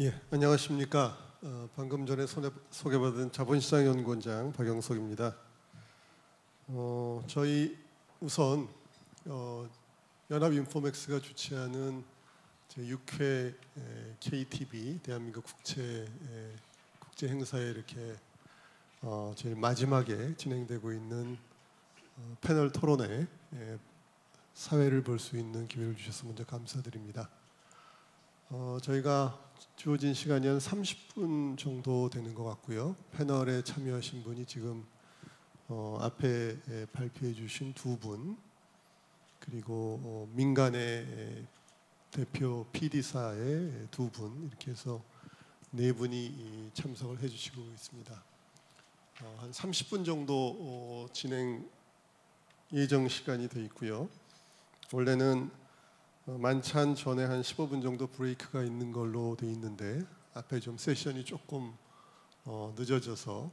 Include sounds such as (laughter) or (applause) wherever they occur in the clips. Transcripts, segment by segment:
예, 안녕하십니까. 어, 방금 전에 소개, 소개받은 자본시장 연구원장 박영석입니다. 어, 저희 우선 어, 연합인포맥스가 주최하는 제6회 KTV 대한민국 국제 에, 국제 행사에 이렇게 어, 제일 마지막에 진행되고 있는 어, 패널 토론회 에, 사회를 볼 수 있는 기회를 주셔서 먼저 감사드립니다. 어, 저희가 주어진 시간이 한 30분 정도 되는 것 같고요. 패널에 참여하신 분이 지금 어, 앞에 에, 발표해 주신 두 분, 그리고 어, 민간의 대표 PD사의 두 분, 이렇게 해서 네 분이 참석을 해 주시고 있습니다. 어, 한 30분 정도 어, 진행 예정 시간이 돼 있고요. 원래는 어, 만찬 전에 한 15분 정도 브레이크가 있는 걸로 돼 있는데 앞에 좀 세션이 조금 어, 늦어져서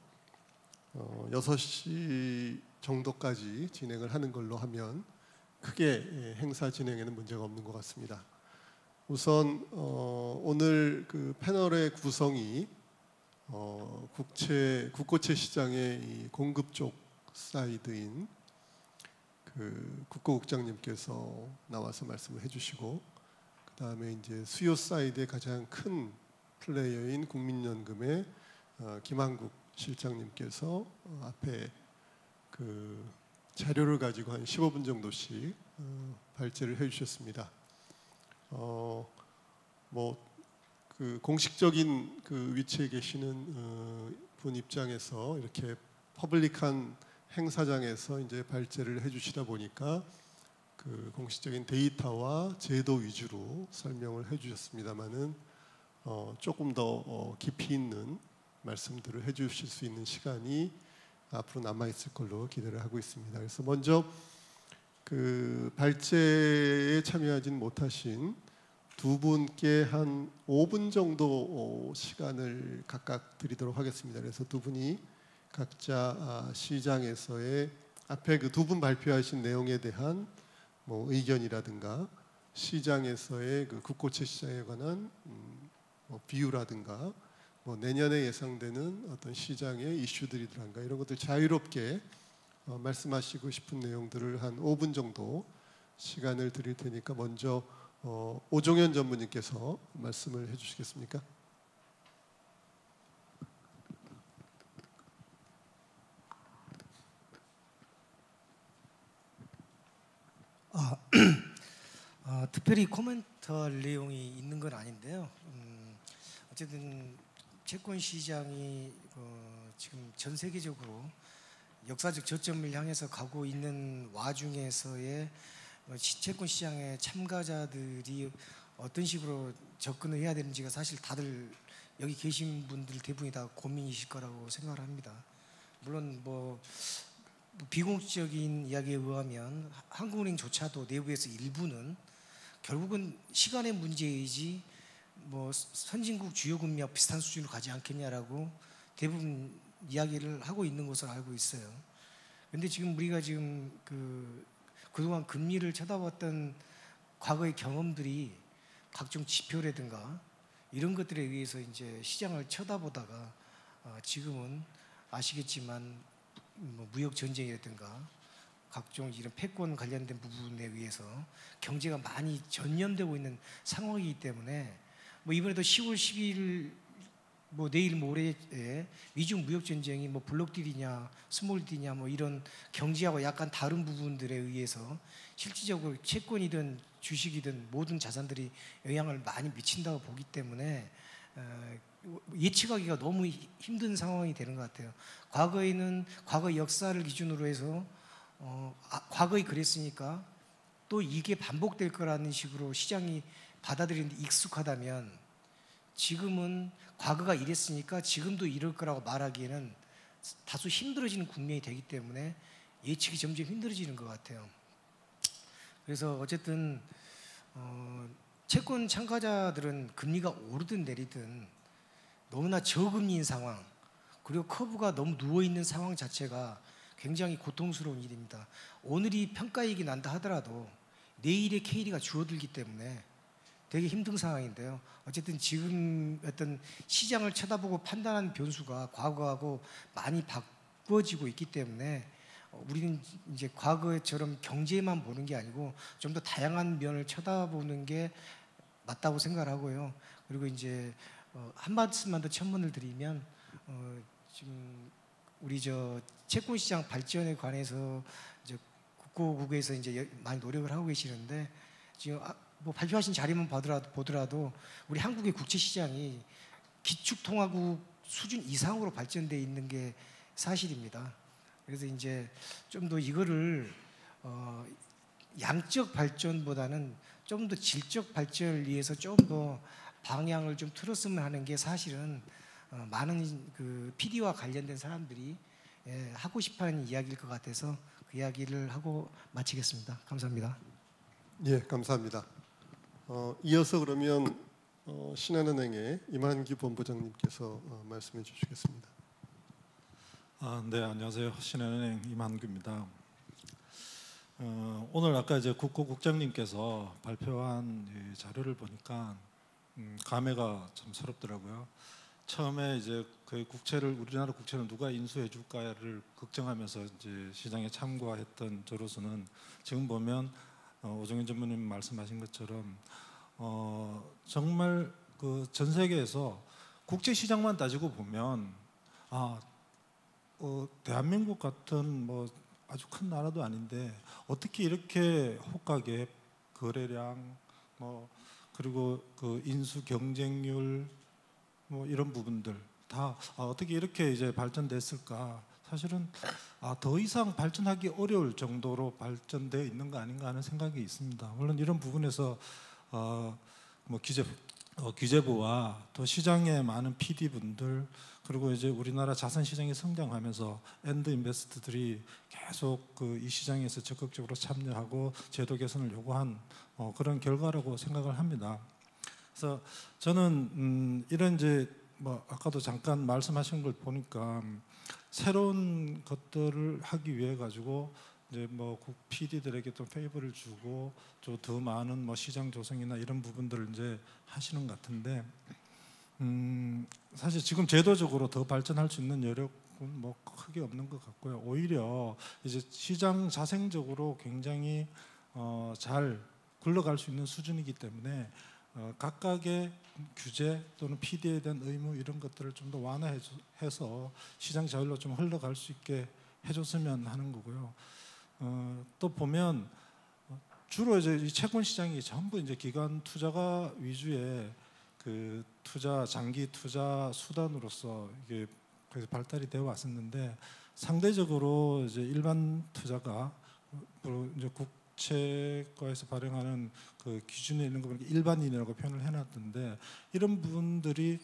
어, 6시 정도까지 진행을 하는 걸로 하면 크게 예, 행사 진행에는 문제가 없는 것 같습니다. 우선 어, 오늘 그 패널의 구성이 어, 국채 국고채 시장의 이 공급 쪽 사이드인 그 국고국장님께서 나와서 말씀을 해주시고 그 다음에 이제 수요 사이드의 가장 큰 플레이어인 국민연금의 어, 김한국 실장님께서 어, 앞에 그 자료를 가지고 한 15분 정도씩 어, 발제를 해주셨습니다. 어, 뭐 그 공식적인 그 위치에 계시는 어, 분 입장에서 이렇게 public한 행사장에서 이제 발제를 해주시다 보니까 그 공식적인 데이터와 제도 위주로 설명을 해주셨습니다만은 어, 조금 더 어, 깊이 있는 말씀들을 해주실 수 있는 시간이 앞으로 남아 있을 걸로 기대를 하고 있습니다. 그래서 먼저 그 발제에 참여하진 못하신 두 분께 한 5분 정도 어, 시간을 각각 드리도록 하겠습니다. 그래서 두 분이 각자 아, 시장에서의 앞에 그 두 분 발표하신 내용에 대한 뭐 의견이라든가 시장에서의 그 국고채 시장에 관한 음, 뭐 비유라든가 뭐 내년에 예상되는 어떤 시장의 이슈들이라든가 이런 것들 자유롭게 어, 말씀하시고 싶은 내용들을 한 5분 정도 시간을 드릴 테니까 먼저 어, 오종현 전무님께서 말씀을 해주시겠습니까? 아, 어, (clears throat) 특별히 코멘트할 내용이 있는 건 아닌데요. 음, 어쨌든 채권 시장이 어, 지금 전 세계적으로 역사적 저점을 향해서 가고 있는 와중에서의 어, 채권 시장의 참가자들이 어떤 식으로 접근을 해야 되는지가 사실 다들 여기 계신 분들 대부분이 다 고민이실 거라고 생각을 합니다. 물론 뭐 비공식적인 이야기에 의하면 한국은행조차도 내부에서 일부는 결국은 시간의 문제이지 뭐 선진국 주요 금리와 비슷한 수준으로 가지 않겠냐라고 대부분 이야기를 하고 있는 것으로 알고 있어요. 근데 지금 우리가 지금 그 그동안 금리를 쳐다봤던 과거의 경험들이 각종 지표라든가 이런 것들에 의해서 이제 시장을 쳐다보다가 어 지금은 아시겠지만 뭐 무역 전쟁이라든가 각종 이런 패권 관련된 부분에 의해서 경제가 많이 전염되고 있는 상황이기 때문에 뭐 이번에도 10월 12일 뭐 내일 모레에 미중 무역 전쟁이 뭐 블록딜이냐 스몰딜이냐 뭐 이런 경제하고 약간 다른 부분들에 의해서 실질적으로 채권이든 주식이든 모든 자산들이 영향을 많이 미친다고 보기 때문에 어, 예측하기가 너무 힘든 상황이 되는 것 같아요. 과거에는 과거 역사를 기준으로 해서 어, 아, 과거에 그랬으니까 또 이게 반복될 거라는 식으로 시장이 받아들이는데 익숙하다면 지금은 과거가 이랬으니까 지금도 이럴 거라고 말하기에는 다소 힘들어지는 국면이 되기 때문에 예측이 점점 힘들어지는 것 같아요. 그래서 어쨌든 어, 채권 참가자들은 금리가 오르든 내리든 너무나 저금리인 상황 그리고 커브가 너무 누워 있는 상황 자체가 굉장히 고통스러운 일입니다. 오늘이 평가이익이 난다 하더라도 내일의 K리가 줄어들기 때문에 되게 힘든 상황인데요. 어쨌든 지금 어떤 시장을 쳐다보고 판단하는 변수가 과거하고 많이 바꿔지고 있기 때문에 어, 우리는 이제 과거처럼 경제만 보는 게 아니고 좀 더 다양한 면을 쳐다보는 게 맞다고 생각을 하고요. 그리고 이제 어, 한 말씀만 더 첨언을 드리면 어, 지금 우리 저 채권 시장 발전에 관해서 이제 국고국에서 이제 여- 많이 노력을 하고 계시는데 지금 아, 뭐 발표하신 자료만 보더라도, 보더라도 우리 한국의 국제 시장이 기축통화국 수준 이상으로 발전돼 있는 게 사실입니다. 그래서 이제 좀 더 이거를 어, 양적 발전보다는 좀 더 질적 발전을 위해서 좀더 방향을 좀 틀었으면 하는 게 사실은 어, 많은 그 PD와 관련된 사람들이 예, 하고 싶어하는 이야기일 것 같아서 그 이야기를 하고 마치겠습니다. 감사합니다. 예, 감사합니다. 어, 이어서 그러면 어, 신한은행의 임한기 본부장님께서 어, 말씀해 주시겠습니다. 아, 네, 안녕하세요. 신한은행 임한규입니다. 어, 오늘 아까 이제 국고국장님께서 발표한 이 자료를 보니까 음, 감회가 참 새롭더라고요. 처음에 이제 그 국채를 우리나라 국채를 누가 인수해 줄까를 걱정하면서 이제 시장에 참고했던 저로서는 지금 보면 어, 오정현 전무님 말씀하신 것처럼 어, 정말 그 전 세계에서 국제 시장만 따지고 보면 아 어, 대한민국 같은 뭐 아주 큰 나라도 아닌데 어떻게 이렇게 호가계 거래량 뭐 그리고 그 인수 경쟁률 뭐 이런 부분들 다 아, 어떻게 이렇게 이제 발전됐을까 사실은 아, 더 이상 발전하기 어려울 정도로 발전되어 있는 거 아닌가 하는 생각이 있습니다. 물론 이런 부분에서 어, 뭐 기재 어, 기재부와 또 시장의 많은 PD 분들 그리고 이제 우리나라 자산 시장이 성장하면서 end investor들이 계속 그 이 시장에서 적극적으로 참여하고 제도 개선을 요구한 어, 그런 결과라고 생각을 합니다. 그래서 저는 음, 이런 이제 뭐 아까도 잠깐 말씀하신 걸 보니까 음, 새로운 것들을 하기 위해 가지고 이제 뭐국 PD들에게 또 페이버를 주고 또 더 많은 뭐 시장 조성이나 이런 부분들을 이제 하시는 것 같은데 음, 사실 지금 제도적으로 더 발전할 수 있는 여력은 뭐 크게 없는 것 같고요. 오히려 이제 시장 자생적으로 굉장히 어, 잘 굴러갈 수 있는 수준이기 때문에 어, 각각의 규제 또는 PD에 대한 의무 이런 것들을 좀 더 완화해서 시장 자율로 좀 흘러갈 수 있게 해줬으면 하는 거고요. 어, 또 보면 어, 주로 이제 이 채권 시장이 전부 이제 기관 투자가 위주의 그 투자 장기 투자 수단으로서 이게 그래서 발달이 되어 왔었는데 상대적으로 이제 일반 투자가 뭐 이제 국채과에서 발행하는 그 기준에 있는 거 보니까 일반인이라고 표현을 해놨던데 이런 분들이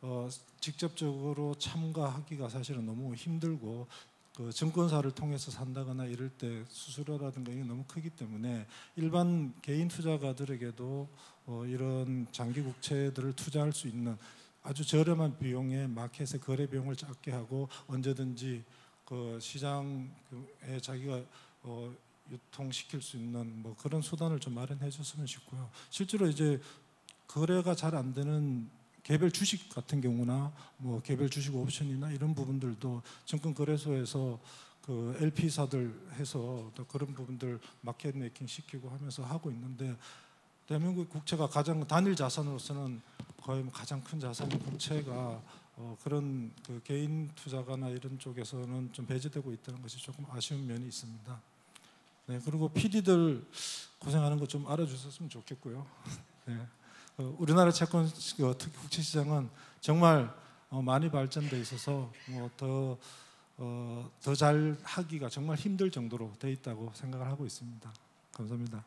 어, 직접적으로 참가하기가 사실은 너무 힘들고 그 증권사를 통해서 산다거나 이럴 때 수수료라든가 이게 너무 크기 때문에 일반 개인 투자가들에게도 어, 이런 장기 국채들을 투자할 수 있는 아주 저렴한 비용에 마켓의 거래 비용을 작게 하고 언제든지 그 시장에 자기가 어, 유통시킬 수 있는 뭐 그런 수단을 좀 마련해 줬으면 싶고요. 실제로 이제 거래가 잘 안 되는 개별 주식 같은 경우나 뭐 개별 주식 옵션이나 이런 부분들도 증권 거래소에서 그 LP사들 해서 또 그런 부분들 마켓 메이킹 시키고 하면서 하고 있는데 대한민국 국채가 가장 단일 자산으로서는 거의 뭐 가장 큰 자산인 국채가 어, 그런 그 개인 투자가나 이런 쪽에서는 좀 배제되고 있다는 것이 조금 아쉬운 면이 있습니다. 네 그리고 PD들 고생하는 거 좀 알아주셨으면 좋겠고요. (laughs) 네. 어, 우리나라 채권 시- 어, 특히 국채 시장은 정말 어, 많이 발전돼 있어서 뭐 뭐더더 잘 하기가 정말 힘들 정도로 돼 있다고 생각을 하고 있습니다. 감사합니다.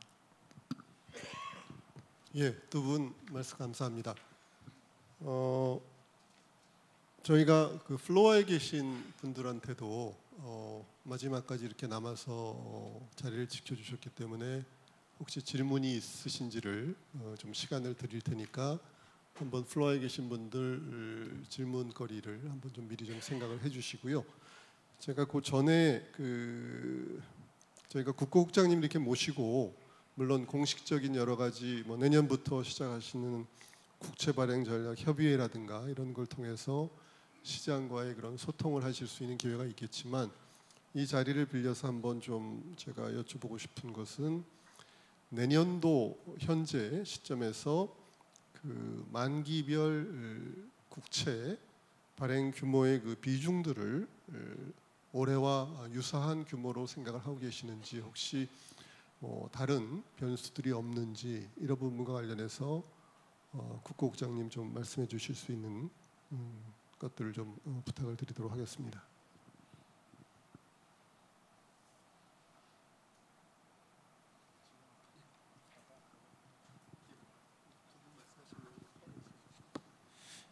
예, 두 분 말씀 감사합니다. 어, 저희가 그 플로어에 계신 분들한테도 어, 마지막까지 이렇게 남아서 어, 자리를 지켜주셨기 때문에 혹시 질문이 있으신지를 어, 좀 시간을 드릴 테니까 한번 플로어에 계신 분들 질문거리를 한번 좀 미리 좀 생각을 해주시고요. 제가 그 전에 그 저희가 국고국장님 이렇게 모시고 물론 공식적인 여러 가지 뭐 내년부터 시작하시는 국채 발행 전략 협의회라든가 이런 걸 통해서 시장과의 그런 소통을 하실 수 있는 기회가 있겠지만 이 자리를 빌려서 한번 좀 제가 여쭤보고 싶은 것은 내년도 현재 시점에서 그 만기별 국채 발행 규모의 그 비중들을 올해와 유사한 규모로 생각을 하고 계시는지 혹시 뭐 다른 변수들이 없는지 이런 부분과 관련해서 어, 국고국장님 좀 말씀해 주실 수 있는 음, 것들을 좀 어, 부탁을 드리도록 하겠습니다.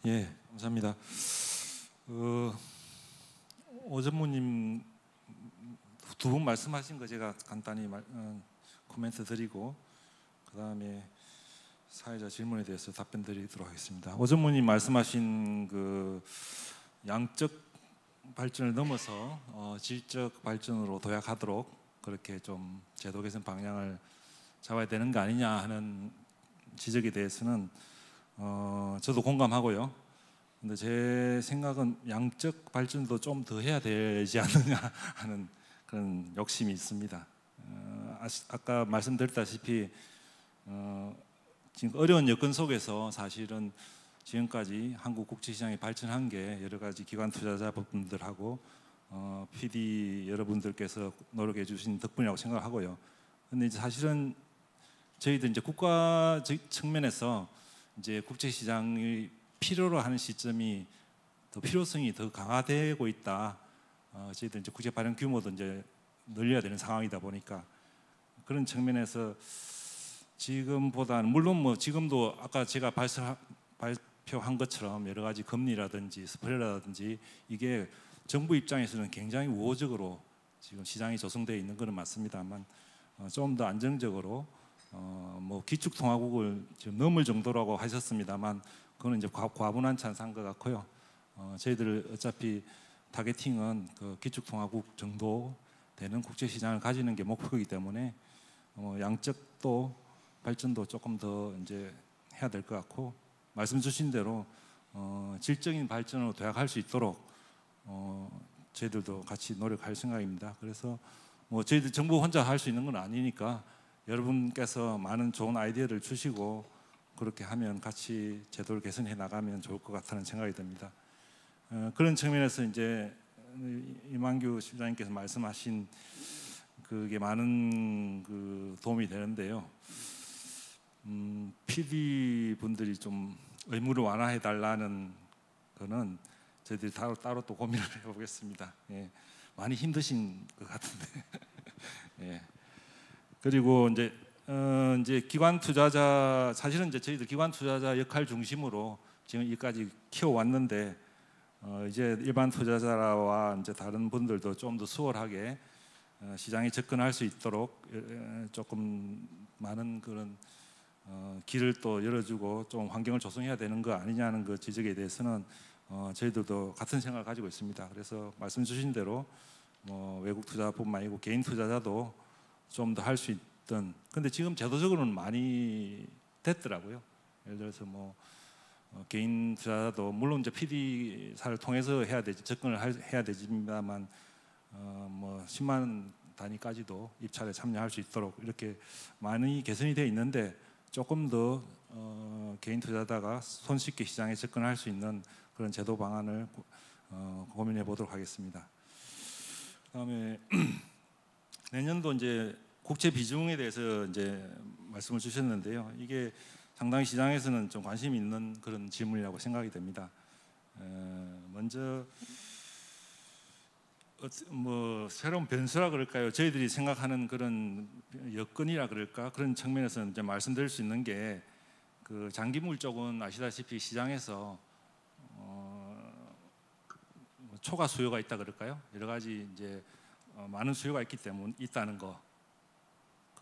예, 감사합니다. 어, 오 전무님 두 분 말씀하신 거 제가 간단히 말, 어, 코멘트 드리고 그 다음에 사회자 질문에 대해서 답변 드리도록 하겠습니다. 오 전무님 말씀하신 그 양적 발전을 넘어서 어, 질적 발전으로 도약하도록 그렇게 좀 제도 개선 방향을 잡아야 되는 거 아니냐 하는 지적에 대해서는 어, 저도 공감하고요. 근데 제 생각은 양적 발전도 좀 더 해야 되지 않느냐 (laughs) 하는 그런 욕심이 있습니다. 어, 아시- 아까 말씀드렸다시피 어, 지금 어려운 여건 속에서 사실은 지금까지 한국 국제시장이 발전한 게 여러 가지 기관 투자자분들하고 어, PD 여러분들께서 노력해 주신 덕분이라고 생각하고요. 근데 이제 사실은 저희들 이제 국가 적- 측면에서 이제 국제 시장이 필요로 하는 시점이 더 필요성이 더 강화되고 있다. 어, 저희들 이제 국제 발행 규모도 이제 늘려야 되는 상황이다 보니까 그런 측면에서 지금보다는 물론 뭐 지금도 아까 제가 발사, 발표한 것처럼 여러 가지 금리라든지 스프레라든지 이게 정부 입장에서는 굉장히 우호적으로 지금 시장이 조성되어 있는 것은 맞습니다만 어, 좀더 안정적으로 어, 뭐 기축 통화국을 지금 넘을 정도라고 하셨습니다만 그거는 이제 과, 과분한 찬사인 것 같고요. 어, 저희들 어차피 타겟팅은 그 기축 통화국 정도 되는 국제 시장을 가지는 게 목표이기 때문에 어, 양적도 발전도 조금 더 이제 해야 될 것 같고 말씀 주신 대로 어, 질적인 발전으로 도약할 수 있도록 어, 저희들도 같이 노력할 생각입니다. 그래서 뭐 저희들 정부 혼자 할 수 있는 건 아니니까 여러분께서 많은 좋은 아이디어를 주시고 그렇게 하면 같이 제도를 개선해 나가면 좋을 것 같다는 생각이 듭니다. 어, 그런 측면에서 이제 이만규 실장님께서 말씀하신 그게 많은 그 도움이 되는데요. 음, PD 분들이 좀 의무를 완화해 달라는 거는 저희들이 따로 따로 또 고민을 (laughs) 해보겠습니다. 예, 많이 힘드신 것 같은데. (laughs) 예. 그리고 이제 어, 이제 기관 투자자 사실은 이제 저희들 기관 투자자 역할 중심으로 지금 여기까지 키워 왔는데 어, 이제 일반 투자자와 이제 다른 분들도 좀 더 수월하게 어, 시장에 접근할 수 있도록 에, 조금 많은 그런 어, 길을 또 열어주고 좀 환경을 조성해야 되는 거 아니냐는 그 지적에 대해서는 어, 저희들도 같은 생각을 가지고 있습니다. 그래서 말씀 주신 대로 뭐 외국 투자뿐만 아니고 개인 투자자도 좀 더 할 수 있던 근데 지금 제도적으로는 많이 됐더라고요. 예를 들어서 뭐 어, 개인 투자자도 물론 이제 PD사를 통해서 해야 되지 접근을 할- 해야 되지만 어, 뭐 10만 원 단위까지도 입찰에 참여할 수 있도록 이렇게 많이 개선이 되어 있는데 조금 더 어, 개인 투자자가 손쉽게 시장에 접근할 수 있는 그런 제도 방안을 고- 어, 고민해 보도록 하겠습니다. 그다음에 (clears throat) 내년도 이제 국채 비중에 대해서 이제 말씀을 주셨는데요. 이게 상당히 시장에서는 좀 관심 있는 그런 질문이라고 생각이 됩니다. 에, 먼저 어, 뭐 새로운 변수라 그럴까요? 저희들이 생각하는 그런 여건이라 그럴까 그런 측면에서 이제 말씀드릴 수 있는 게 그 장기물 쪽은 아시다시피 시장에서 어, 뭐 초과 수요가 있다 그럴까요? 여러 가지 이제 어, 많은 수요가 있기 때문 있다는 거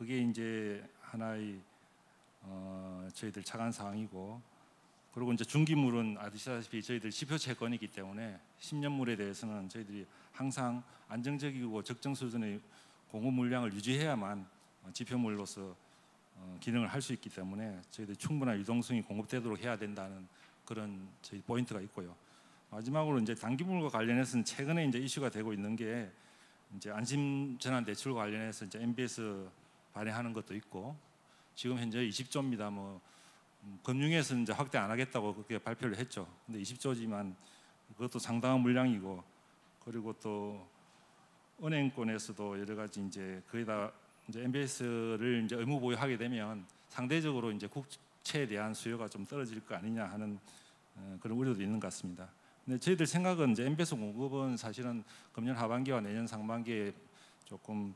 그게 이제 하나의 어, 저희들 차관 사항이고 그리고 이제 중기물은 아시다시피 저희들 지표 채권이기 때문에 10년물에 대해서는 저희들이 항상 안정적이고 적정 수준의 공급 물량을 유지해야만 어, 지표물로서 어, 기능을 할 수 있기 때문에 저희들 충분한 유동성이 공급되도록 해야 된다는 그런 저희 포인트가 있고요. 마지막으로 이제 단기물과 관련해서는 최근에 이제 이슈가 되고 있는 게 이제 안심 전환 대출과 관련해서 이제 MBS 발행하는 것도 있고 지금 현재 20조입니다. 뭐 음, 금융에서는 이제 확대 안 하겠다고 그렇게 발표를 했죠. 근데 20조지만 그것도 상당한 물량이고 그리고 또 은행권에서도 여러 가지 이제 거기다 이제 MBS를 이제 의무 보유하게 되면 상대적으로 이제 국채에 대한 수요가 좀 떨어질 거 아니냐 하는 어, 그런 우려도 있는 것 같습니다. 근데 저희들 생각은 이제 MBS 공급은 사실은 금년 하반기와 내년 상반기에 조금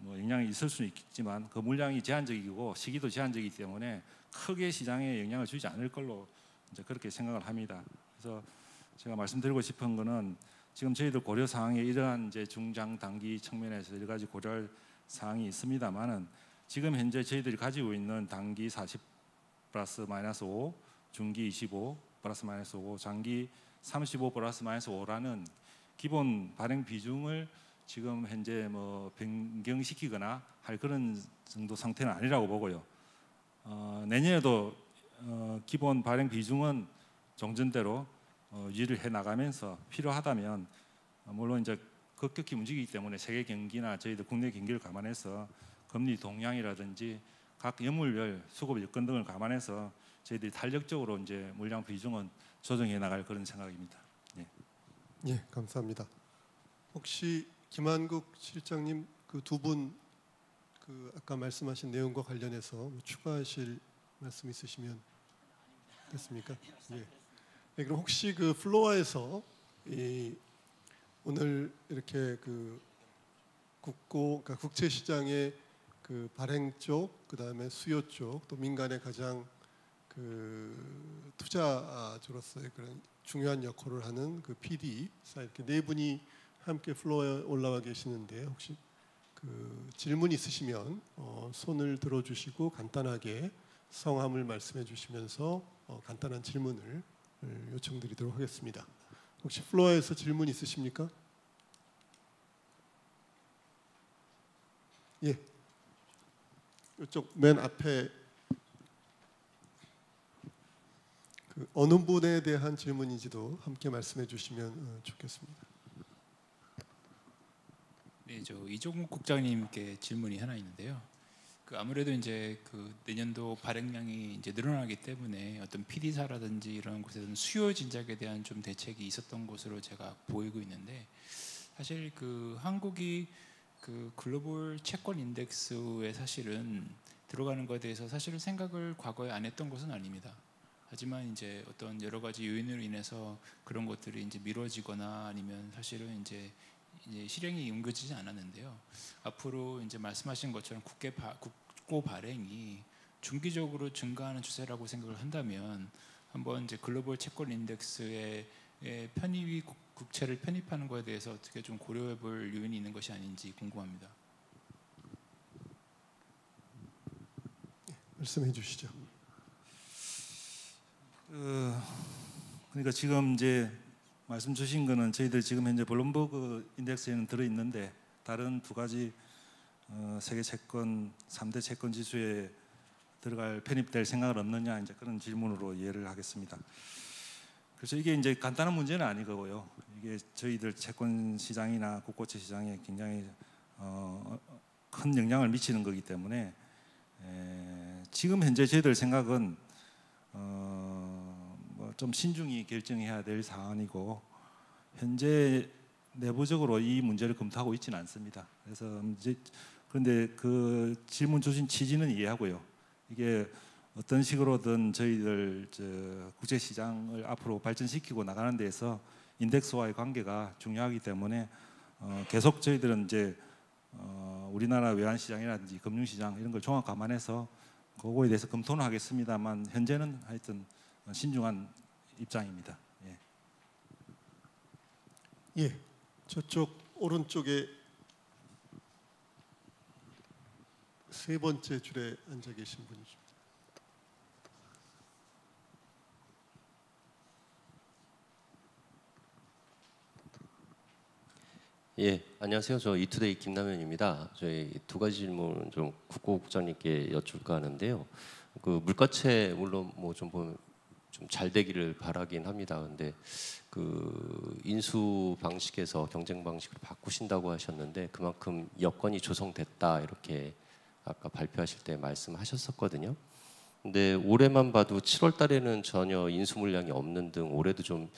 뭐 영향이 있을 수는 있겠지만 그 물량이 제한적이고 시기도 제한적이기 때문에 크게 시장에 영향을 주지 않을 걸로 이제 그렇게 생각을 합니다. 그래서 제가 말씀드리고 싶은 거는 지금 저희들 고려 사항에 이러한 이제 중장 단기 측면에서 여러 가지 고려할 사항이 있습니다만은 지금 현재 저희들이 가지고 있는 단기 40 플러스 마이너스 5, 중기 25 플러스 마이너스 5, 장기 35 플러스 마이너스 5라는 기본 발행 비중을 지금 현재 뭐 변경시키거나 할 그런 정도 상태는 아니라고 보고요. 어, 내년에도 어, 기본 발행 비중은 종전대로 어, 유지를 해 나가면서 필요하다면 어, 물론 이제 급격히 움직이기 때문에 세계 경기나 저희들 국내 경기를 감안해서 금리 동향이라든지 각 연물별 수급 여건 등을 감안해서 저희들이 탄력적으로 이제 물량 비중은 조정해 나갈 그런 생각입니다. 예, 감사합니다. 혹시 김한국 실장님 그 두 분 그 아까 말씀하신 내용과 관련해서 뭐 추가하실 말씀 있으시면 됐습니까? 예. 네, 그럼 혹시 그 플로어에서 이 오늘 이렇게 그 국고 그러니까 국채 시장의 그 발행 쪽, 그 다음에 수요 쪽, 또 민간의 가장 그 투자주로서의 그런 중요한 역할을 하는 그 PD 사 이렇게 네 분이 함께 플로어에 올라와 계시는데 혹시 그 질문 있으시면 어, 손을 들어주시고 간단하게 성함을 말씀해 주시면서 어, 간단한 질문을 요청드리도록 하겠습니다. 혹시 플로어에서 질문 있으십니까? 예. 이쪽 맨 앞에 그 어느 분에 대한 질문인지도 함께 말씀해 주시면 어, 좋겠습니다. 네, 저 이종국 국장님께 질문이 하나 있는데요. 그 아무래도 이제 그 내년도 발행량이 이제 늘어나기 때문에 어떤 PD사라든지 이런 곳에서는 수요 진작에 대한 좀 대책이 있었던 것으로 제가 보이고 있는데 사실 그 한국이 그 글로벌 채권 인덱스에 사실은 들어가는 것에 대해서 사실은 생각을 과거에 안 했던 것은 아닙니다. 하지만 이제 어떤 여러 가지 요인으로 인해서 그런 것들이 이제 미뤄지거나 아니면 사실은 이제 이제 실행이 옮겨지지 않았는데요. 앞으로 이제 말씀하신 것처럼 국회 바, 국고 발행이 중기적으로 증가하는 추세라고 생각을 한다면 한번 이제 글로벌 채권 인덱스의 편입이 국, 국채를 편입하는 것에 대해서 어떻게 좀 고려해 볼 요인이 있는 것이 아닌지 궁금합니다. 말씀해 주시죠. 그, 그러니까 지금 이제 말씀 주신 거는 저희들 지금 현재 블룸버그 인덱스에는 들어 있는데 다른 두 가지 어, 세계 채권 3대 채권 지수에 들어갈 편입될 생각은 없느냐 이제 그런 질문으로 이해를 하겠습니다. 그래서 이게 이제 간단한 문제는 아니고요. 이게 저희들 채권 시장이나 국고채 시장에 굉장히 어, 큰 영향을 미치는 거기 때문에 에, 지금 현재 저희들 생각은 어, 뭐 좀 신중히 결정해야 될 사안이고 현재 내부적으로 이 문제를 검토하고 있지는 않습니다. 그래서 이제 그런데 그 질문 주신 취지는 이해하고요. 이게 어떤 식으로든 저희들 국제 시장을 앞으로 발전시키고 나가는 데서 인덱스와의 관계가 중요하기 때문에 어, 계속 저희들은 이제 어, 우리나라 외환 시장이라든지 금융 시장 이런 걸 종합 감안해서 그거에 대해서 검토는 하겠습니다만 현재는 하여튼 신중한 입장입니다. 예. 예, 저쪽 오른쪽에 세 번째 줄에 앉아 계신 분이죠. 예, 안녕하세요. 저 이투데이 김남현입니다. 저희 두 가지 질문 좀 국고국장님께 여쭐까 하는데요. 그 물가채 물론 뭐 좀 보면 좀 잘 되기를 바라긴 합니다. 근데 그 인수 방식에서 경쟁 방식으로 바꾸신다고 하셨는데 그만큼 여건이 조성됐다 이렇게 아까 발표하실 때 말씀하셨었거든요. 근데 올해만 봐도 7월 달에는 전혀 인수 물량이 없는 등 올해도 좀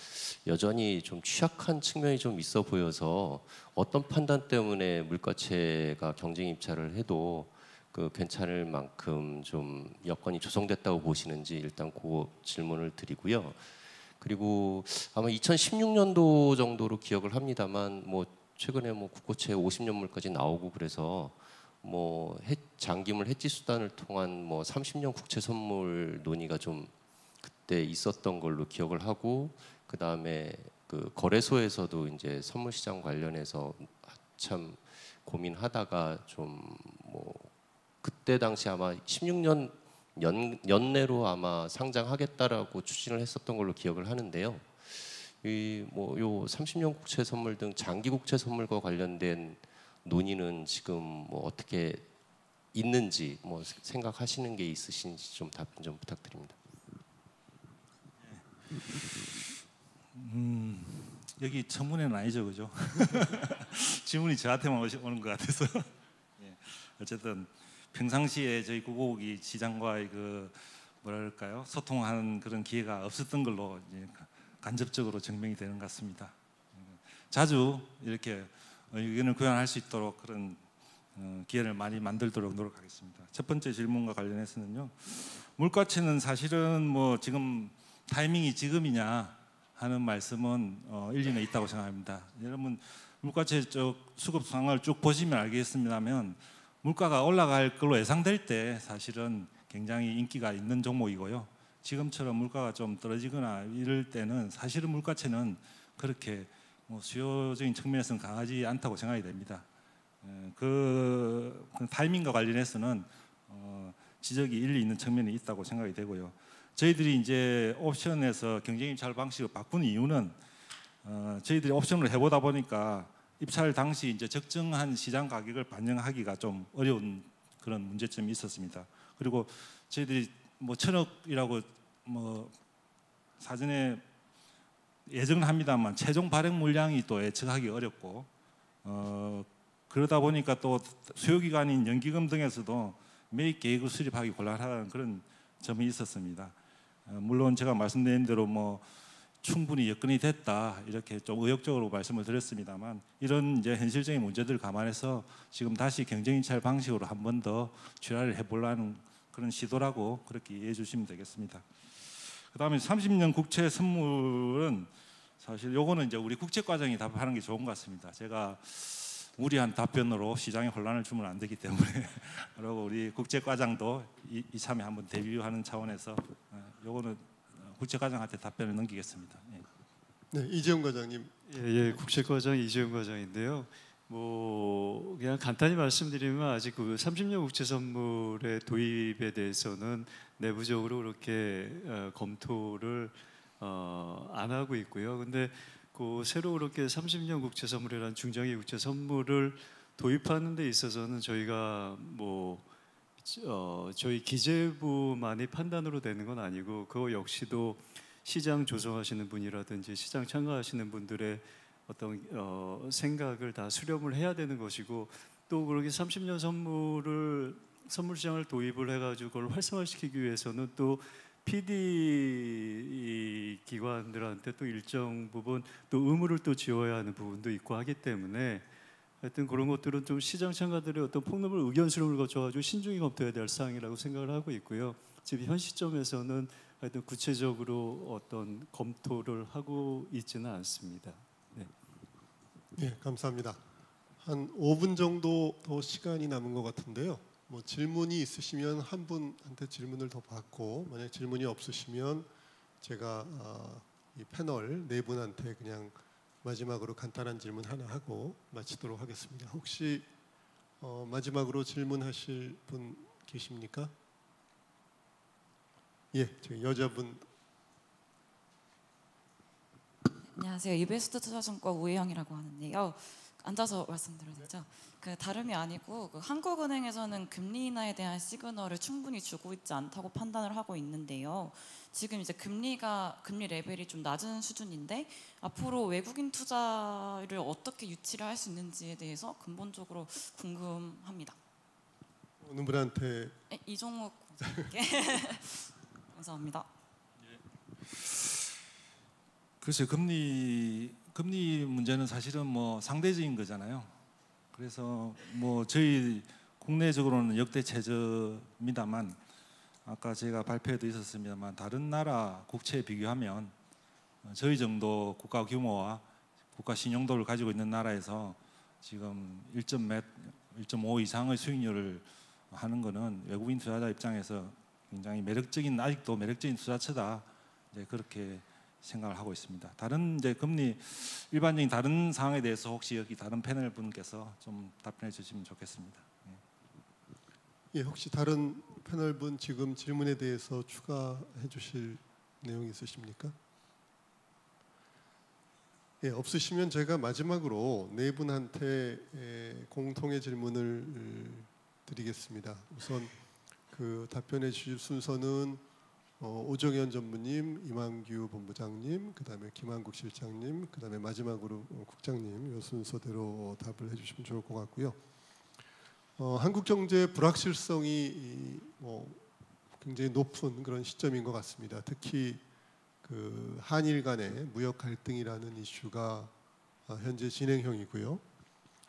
여전히 좀 취약한 측면이 좀 있어 보여서 어떤 판단 때문에 물가채가 경쟁 입찰을 해도 그 괜찮을 만큼 좀 여건이 조성됐다고 보시는지 일단 그 질문을 드리고요. 그리고 아마 2016년도 정도로 기억을 합니다만 뭐 최근에 뭐 국고채 50년물까지 나오고 그래서 뭐 해, 장기물 해지 수단을 통한 뭐 30년 국채 선물 논의가 좀 그때 있었던 걸로 기억을 하고 그 다음에 그 거래소에서도 이제 선물 시장 관련해서 참 고민하다가 좀뭐 그때 당시 아마 16년 연, 연내로 아마 상장하겠다라고 추진을 했었던 걸로 기억을 하는데요. 이 뭐요 30년 국채 선물 등 장기 국채 선물과 관련된 논의는 지금 뭐 어떻게 있는지 뭐 생각하시는 게 있으신지 좀 답변 좀 부탁드립니다. 음, 여기 청문회는 아니죠, 그죠? (laughs) 질문이 저한테만 오시- 오는 것 같아서. (laughs) 예, 어쨌든 평상시에 저희 국고국이 시장과의 그 뭐랄까요 소통하는 그런 기회가 없었던 걸로 이제 간접적으로 증명이 되는 것 같습니다. 음, 자주 이렇게 의견을 교환할 수 있도록 그런 어, 기회를 많이 만들도록 노력하겠습니다. 첫 번째 질문과 관련해서는요. 물가채는 사실은 뭐 지금 타이밍이 지금이냐 하는 말씀은 어, 일리는 있다고 생각합니다. 여러분 물가채 쪽 수급 상황을 쭉 보시면 알겠습니다만 물가가 올라갈 걸로 예상될 때 사실은 굉장히 인기가 있는 종목이고요. 지금처럼 물가가 좀 떨어지거나 이럴 때는 사실은 물가채는 그렇게 뭐 수요적인 측면에서는 강하지 않다고 생각이 됩니다. 에, 그, 그 타이밍과 관련해서는 어, 지적이 일리 있는 측면이 있다고 생각이 되고요. 저희들이 이제 옵션에서 경쟁 입찰 방식을 바꾼 이유는 어, 저희들이 옵션을 해보다 보니까 입찰 당시 이제 적정한 시장 가격을 반영하기가 좀 어려운 그런 문제점이 있었습니다. 그리고 저희들이 뭐 천억이라고 뭐 사전에 예정은 합니다만 최종 발행 물량이 또 예측하기 어렵고 어, 그러다 보니까 또 수요 기간인 연기금 등에서도 매입 계획을 수립하기 곤란한 그런 점이 있었습니다. 어, 물론 제가 말씀드린 대로 뭐 충분히 여건이 됐다 이렇게 좀 의욕적으로 말씀을 드렸습니다만 이런 이제 현실적인 문제들 을 감안해서 지금 다시 경쟁인찰 방식으로 한 번 더 출하를 해보려는 그런 시도라고 그렇게 이해해 주시면 되겠습니다. 그다음에 30년 국채 선물은 사실 요거는 이제 우리 국제과정이 답하는 게 좋은 것 같습니다. 제가 무리한 답변으로 시장에 혼란을 주면 안 되기 때문에 (laughs) 그리고 우리 국제과장도 이, 이참에 한번 데뷔하는 차원에서 어, 요거는 어, 국제과장한테 답변을 넘기겠습니다. 예. 네, 이재용 과장님. 예, 예, 국제과장 이재용 과장인데요. 뭐 그냥 간단히 말씀드리면 아직 그 30년 국채 선물의 도입에 대해서는 내부적으로 그렇게 어, 검토를 어, 안 하고 있고요. 근데 그 새로 그렇게 30년 국채 선물이라는 중장기 국채 선물을 도입하는 데 있어서는 저희가 뭐 어, 저희 기재부만이 판단으로 되는 건 아니고 그거 역시도 시장 조성하시는 분이라든지 시장 참가하시는 분들의 어떤 어, 생각을 다 수렴을 해야 되는 것이고 또 그렇게 30년 선물을 선물 시장을 도입을 해가지고 그걸 활성화시키기 위해서는 또 PD 기관들한테 또 일정 부분 또 의무를 또 지어야 하는 부분도 있고 하기 때문에 하여튼 그런 것들은 좀 시장 참가들의 어떤 폭넓은 의견 수렴을 거쳐가지고 신중히 검토해야 될 사항이라고 생각을 하고 있고요. 지금 현 시점에서는 하여튼 구체적으로 어떤 검토를 하고 있지는 않습니다. 예, 감사합니다. 한 5분 정도 더 시간이 남은 것 같은데요. 뭐 질문이 있으시면 한 분한테 질문을 더 받고 만약 질문이 없으시면 제가 아, 이 패널 네 분한테 그냥 마지막으로 간단한 질문 하나 하고 마치도록 하겠습니다. 혹시 어, 마지막으로 질문하실 분 계십니까? 예, 저 여자분 안녕하세요. 이베스트 투자증권 우혜영이라고 하는데요. 앉아서 말씀드려도 되죠? 그 다름이 아니고 그 한국은행에서는 금리 인하에 대한 시그널을 충분히 주고 있지 않다고 판단을 하고 있는데요. 지금 이제 금리가 금리 레벨이 좀 낮은 수준인데 앞으로 외국인 투자를 어떻게 유치를 할 수 있는지에 대해서 근본적으로 궁금합니다. 어느 분한테 네, 이종욱 (laughs) 감사합니다. 글쎄 금리 금리 문제는 사실은 뭐 상대적인 거잖아요. 그래서 뭐 저희 국내적으로는 역대 최저입니다만 아까 제가 발표에도 있었습니다만 다른 나라 국채에 비교하면 저희 정도 국가 규모와 국가 신용도를 가지고 있는 나라에서 지금 1점 몇, 1.5 이상의 수익률을 하는 거는 외국인 투자자 입장에서 굉장히 매력적인 아직도 매력적인 투자처다 이제 그렇게 생각을 하고 있습니다. 다른 이제 금리 일반적인 다른 상황에 대해서 혹시 여기 다른 패널 분께서 좀 답변해 주시면 좋겠습니다. 예, 혹시 다른 패널 분 지금 질문에 대해서 추가해 주실 내용 있으십니까? 예, 없으시면 제가 마지막으로 네 분한테 에, 공통의 질문을 음, 드리겠습니다. 우선 그 답변해 주실 순서는 어, 오정현 전무님, 이만규 본부장님, 그다음에 김한국 실장님, 그다음에 마지막으로 어, 국장님 이 순서대로 답을 해주시면 좋을 것 같고요. 어, 한국 경제 불확실성이 이, 뭐 굉장히 높은 그런 시점인 것 같습니다. 특히 그 한일 간의 무역 갈등이라는 이슈가 어, 현재 진행형이고요.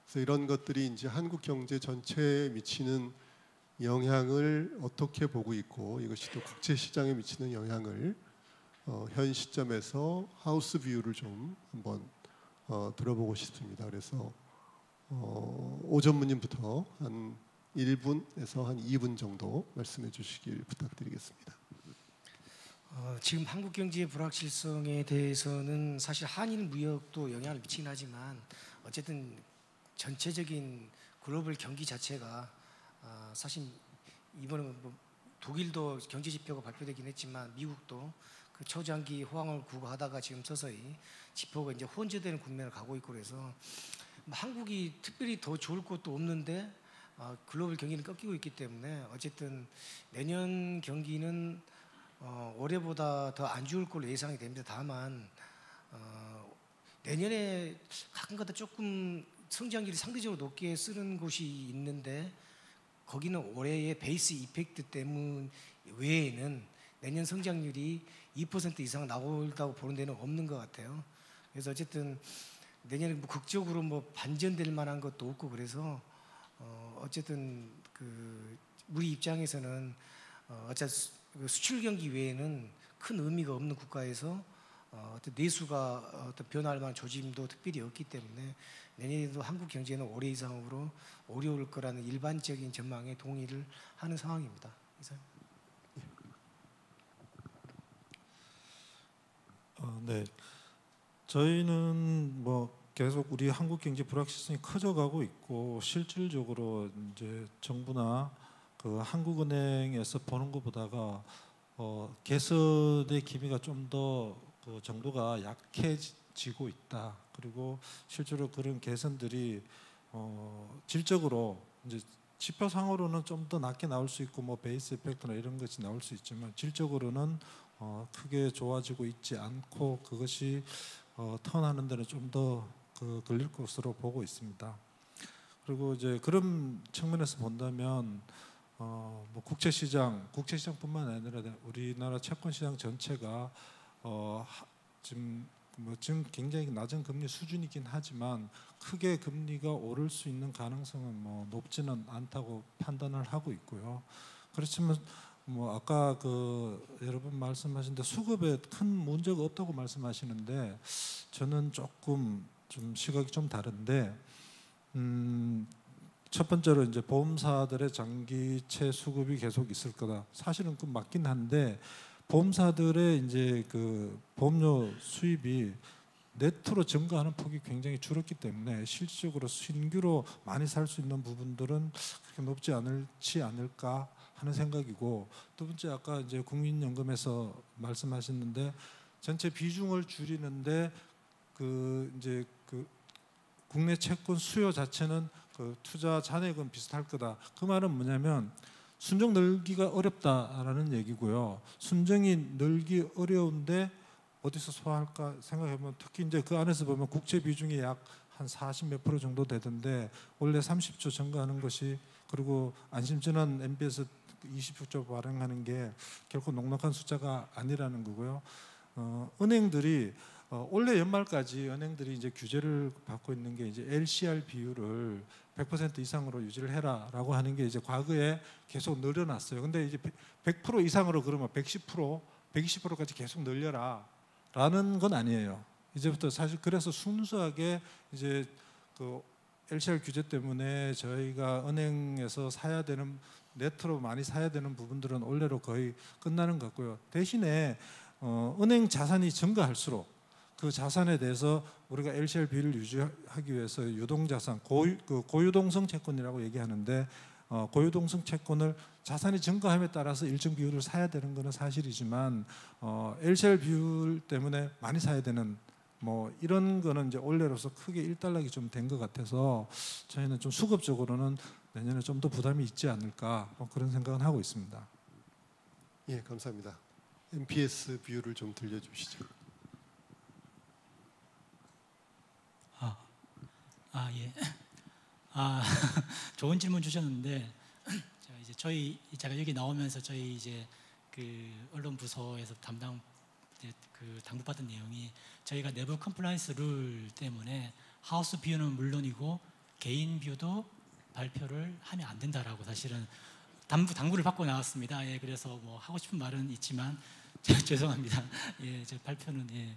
그래서 이런 것들이 이제 한국 경제 전체에 미치는 영향을 어떻게 보고 있고 이것이 또 국제 시장에 미치는 영향을 어, 현 시점에서 house view를 좀 한번 어, 들어보고 싶습니다. 그래서 어, 오 전무님부터 한 1분에서 한 2분 정도 말씀해 주시길 부탁드리겠습니다. 어, 지금 한국 경제의 불확실성에 대해서는 사실 한일 무역도 영향을 미치긴 하지만 어쨌든 전체적인 글로벌 경기 자체가 아, 사실 이번에 뭐 독일도 경제 지표가 발표되긴 했지만 미국도 그 초장기 호황을 구가하다가 지금 서서히 지표가 이제 혼재되는 국면을 가고 있고 그래서 뭐 한국이 특별히 더 좋을 것도 없는데 아, 글로벌 경기는 꺾이고 있기 때문에 어쨌든 내년 경기는 어, 올해보다 더 안 좋을 걸로 예상이 됩니다. 다만 어, 내년에 가끔가다 조금 성장률이 상대적으로 높게 쓰는 곳이 있는데 거기는 올해의 베이스 이펙트 때문 외에는 내년 성장률이 2% 이상 나올다고 보는 데는 없는 것 같아요. 그래서 어쨌든 내년에 뭐 극적으로 뭐 반전될 만한 것도 없고 그래서 어 어쨌든 그 우리 입장에서는 어 어차 그 수출 경기 외에는 큰 의미가 없는 국가에서 어 어떤 내수가 어떤 변화할 만한 조짐도 특별히 없기 때문에 내년에도 한국 경제는 올해 이상으로 어려울 거라는 일반적인 전망에 동의를 하는 상황입니다. 이상. 어, 네. 저희는 뭐 계속 우리 한국 경제 불확실성이 커져가고 있고 실질적으로 이제 정부나 그 한국은행에서 보는 것보다가 어, 개선의 기미가 좀더 그 정도가 약해지고 있다. 그리고 실제로 그런 개선들이 어, 질적으로 이제 지표상으로는 좀 더 낮게 나올 수 있고 뭐 베이스 이펙트나 이런 것이 나올 수 있지만 질적으로는 어, 크게 좋아지고 있지 않고 그것이 어, 턴하는 데는 좀 더 그 걸릴 것으로 보고 있습니다. 그리고 이제 그런 측면에서 본다면 어, 뭐 국채 시장, 국채 시장뿐만 아니라 우리나라 채권 시장 전체가 어, 하, 지금 뭐 지금 굉장히 낮은 금리 수준이긴 하지만 크게 금리가 오를 수 있는 가능성은 뭐 높지는 않다고 판단을 하고 있고요. 그렇지만 뭐 아까 그 여러분 말씀하신 데 수급에 큰 문제가 없다고 말씀하시는데 저는 조금 좀 시각이 좀 다른데 음. 첫 번째로 이제 보험사들의 장기채 수급이 계속 있을 거다. 사실은 그 맞긴 한데 보험사들의 이제 그 보험료 수입이 네트로 증가하는 폭이 굉장히 줄었기 때문에 실질적으로 신규로 많이 살 수 있는 부분들은 그렇게 높지 않을지 않을까 하는 생각이고 두 번째 아까 이제 국민연금에서 말씀하셨는데 전체 비중을 줄이는데 그 이제 그 국내 채권 수요 자체는 그 투자 잔액은 비슷할 거다. 그 말은 뭐냐면 순정 늘기가 어렵다라는 얘기고요. 순정이 늘기 어려운데 어디서 소화할까 생각해보면 특히 이제 그 안에서 보면 국채 비중이 약 한 40 몇 프로 정도 되던데 원래 30조 증가하는 것이 그리고 안심전환 MBS 20조 발행하는 게 결코 녹록한 숫자가 아니라는 거고요. 어, 은행들이 어, 올해 연말까지 은행들이 이제 규제를 받고 있는 게 이제 LCR 비율을 100% 이상으로 유지를 해라라고 하는 게 이제 과거에 계속 늘어났어요. 근데 이제 100% 이상으로 그러면 110%, 120%까지 계속 늘려라라는 건 아니에요. 이제부터 사실 그래서 순수하게 이제 그 LCR 규제 때문에 저희가 은행에서 사야 되는 네트로 많이 사야 되는 부분들은 올해로 거의 끝나는 것 같고요. 대신에 어, 은행 자산이 증가할수록 그 자산에 대해서 우리가 비율을 유지하기 위해서 유동 자산 고유, 그 고유동성 채권이라고 얘기하는데 어, 고유동성 채권을 자산이 증가함에 따라서 일정 비율을 사야 되는 것은 사실이지만 어, LCR 비율 때문에 많이 사야 되는 뭐 이런 거는 이제 올해로서 크게 일단락이 좀 된 것 같아서 저희는 좀 수급적으로는 내년에 좀 더 부담이 있지 않을까 뭐 그런 생각은 하고 있습니다. 예, 감사합니다. NPS view를 좀 들려주시죠. 아 예. 아 (laughs) 좋은 질문 주셨는데 제가 이제 저희 제가 여기 나오면서 저희 이제 그 언론 부서에서 담당 그 당부받은 내용이 저희가 내부 compliance 룰 때문에 house view는 물론이고 개인 view도 발표를 하면 안 된다라고 사실은 당부 당부를 받고 나왔습니다. 예, 그래서 뭐 하고 싶은 말은 있지만 (laughs) 죄송합니다. 예, 제 발표는 예.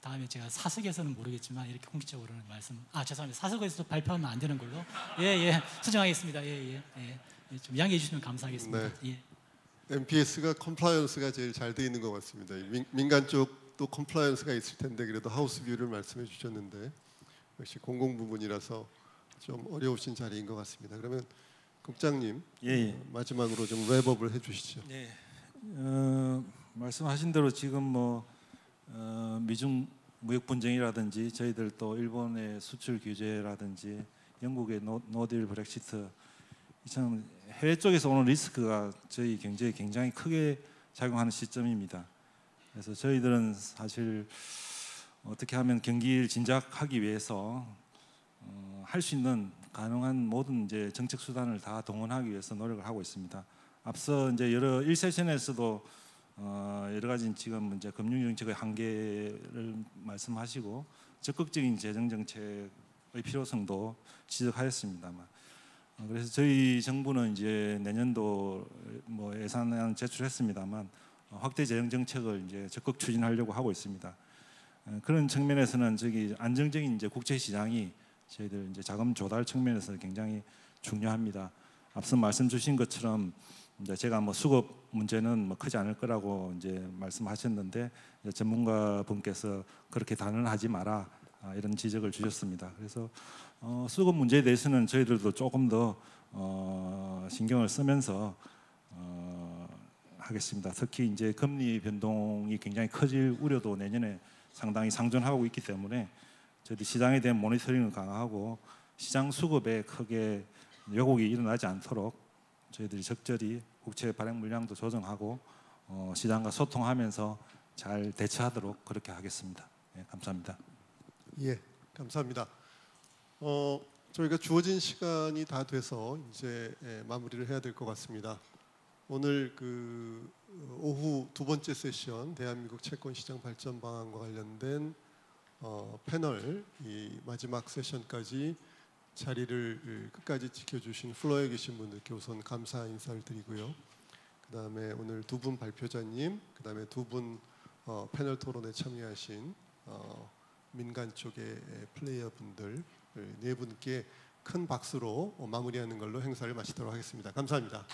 다음에 제가 사석에서는 모르겠지만 이렇게 공식적으로는 말씀 아 죄송합니다 사석에서 발표하면 안 되는 걸로 예예 수정하겠습니다 예예 예, 예. 좀 양해해 주시면 감사하겠습니다 예. NPS가 compliance가 제일 잘 돼 있는 것 같습니다. 민, 민간 쪽도 compliance가 있을 텐데 그래도 house view를 말씀해 주셨는데 역시 공공 부분이라서 좀 어려우신 자리인 것 같습니다. 그러면 국장님 예, 예. 어, 마지막으로 좀 wrap up을 해주시죠. 네. 어, 말씀하신 대로 지금 뭐 어, 미중 무역 분쟁이라든지 저희들 또 일본의 수출 규제라든지 영국의 노, 노딜 브렉시트 참 해외 쪽에서 오는 리스크가 저희 경제에 굉장히 크게 작용하는 시점입니다. 그래서 저희들은 사실 어떻게 하면 경기를 진작하기 위해서 어, 할수 있는 가능한 모든 이제 정책 수단을 다 동원하기 위해서 노력을 하고 있습니다. 앞서 이제 여러 1세션에서도 어, 여러 가지 지금 이제 금융 정책의 한계를 말씀하시고 적극적인 재정 정책의 필요성도 지적하였습니다만 어, 그래서 저희 정부는 이제 내년도 뭐 예산안 제출했습니다만 어, 확대 재정 정책을 이제 적극 추진하려고 하고 있습니다. 어, 그런 측면에서는 저기 안정적인 이제 국제 시장이 저희들 이제 자금 조달 측면에서 굉장히 중요합니다. 앞서 말씀 주신 것처럼 이제 제가 뭐 수급 문제는 뭐 크지 않을 거라고 이제 말씀하셨는데 이제 전문가 분께서 그렇게 단언하지 마라 아, 이런 지적을 주셨습니다. 그래서 어, 수급 문제에 대해서는 저희들도 조금 더 어, 신경을 쓰면서 어, 하겠습니다. 특히 이제 금리 변동이 굉장히 커질 우려도 내년에 상당히 상존하고 있기 때문에 저희들 시장에 대한 모니터링을 강화하고 시장 수급에 크게 왜곡이 일어나지 않도록 저희들이 적절히 국채 발행 물량도 조정하고 어, 시장과 소통하면서 잘 대처하도록 그렇게 하겠습니다. 예, 감사합니다. 예, 감사합니다. 어, 저희가 주어진 시간이 다 돼서 이제 예, 마무리를 해야 될 것 같습니다. 오늘 그 어, 오후 두 번째 세션 대한민국 채권 시장 발전 방안과 관련된 어, 패널 이 마지막 세션까지 자리를 끝까지 지켜주신 플로어에 계신 분들께 우선 감사 인사를 드리고요. 그 다음에 오늘 두 분 발표자님, 그 다음에 두분 어, 패널 토론에 참여하신 어, 민간 쪽의 플레이어 분들 네 분께 큰 박수로 마무리하는 걸로 행사를 마치도록 하겠습니다. 감사합니다.